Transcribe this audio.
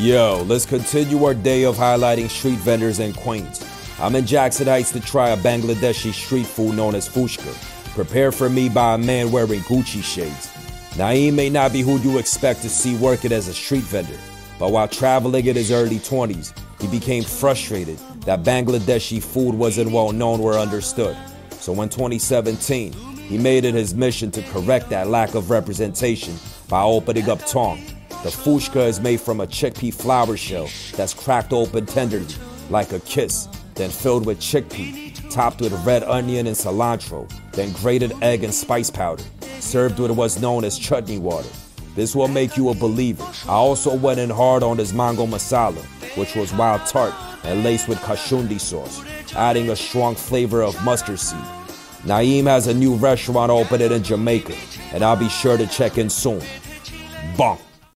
Yo, let's continue our day of highlighting street vendors in Queens. I'm in Jackson Heights to try a Bangladeshi street food known as fuchka, prepared for me by a man wearing Gucci shades. Naeem may not be who you expect to see working as a street vendor, but while traveling in his early 20s, he became frustrated that Bangladeshi food wasn't well known or understood. So in 2017, he made it his mission to correct that lack of representation by opening up Tong. The fuchka is made from a chickpea flour shell that's cracked open tenderly, like a kiss, then filled with chickpea, topped with red onion and cilantro, then grated egg and spice powder, served with what's known as chutney water. This will make you a believer. I also went in hard on this mango masala, which was wild tart and laced with kashundi sauce, adding a strong flavor of mustard seed. Naeem has a new restaurant opening in Jamaica, and I'll be sure to check in soon. Bonk.